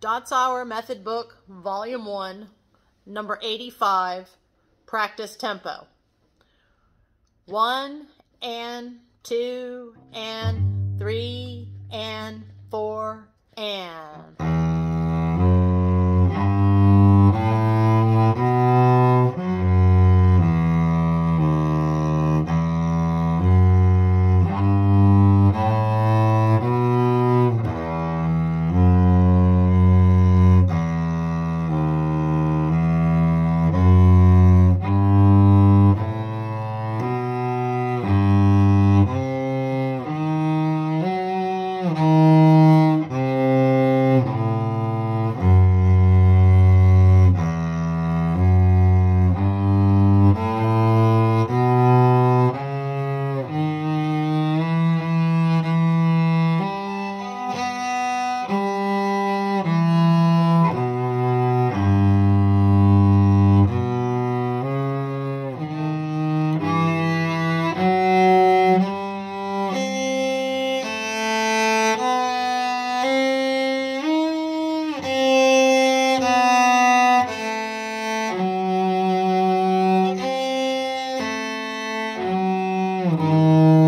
Dotzauer Method Book, Volume 1, Number 85, Practice Tempo. One and two and three and four and. Mm-hmm. Mm-hmm.